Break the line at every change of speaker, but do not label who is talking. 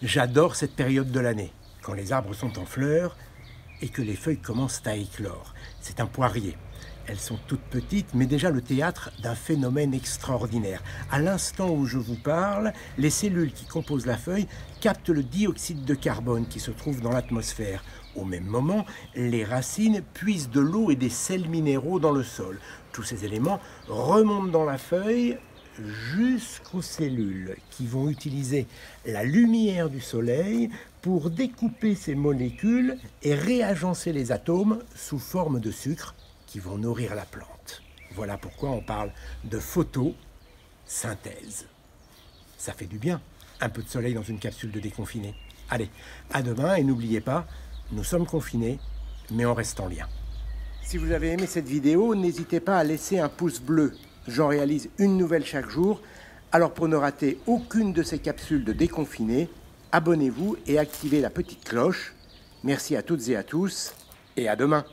J'adore cette période de l'année, quand les arbres sont en fleurs et que les feuilles commencent à éclore. C'est un poirier. Elles sont toutes petites, mais déjà le théâtre d'un phénomène extraordinaire. À l'instant où je vous parle, les cellules qui composent la feuille captent le dioxyde de carbone qui se trouve dans l'atmosphère. Au même moment, les racines puisent de l'eau et des sels minéraux dans le sol. Tous ces éléments remontent dans la feuille jusqu'aux cellules qui vont utiliser la lumière du soleil pour découper ces molécules et réagencer les atomes sous forme de sucre qui vont nourrir la plante. Voilà pourquoi on parle de photosynthèse. Ça fait du bien, un peu de soleil dans une capsule de déconfiné. Allez, à demain et n'oubliez pas, nous sommes confinés, mais on reste en lien. Si vous avez aimé cette vidéo, n'hésitez pas à laisser un pouce bleu. J'en réalise une nouvelle chaque jour. Alors pour ne rater aucune de ces capsules de déconfiné, abonnez-vous et activez la petite cloche. Merci à toutes et à tous et à demain.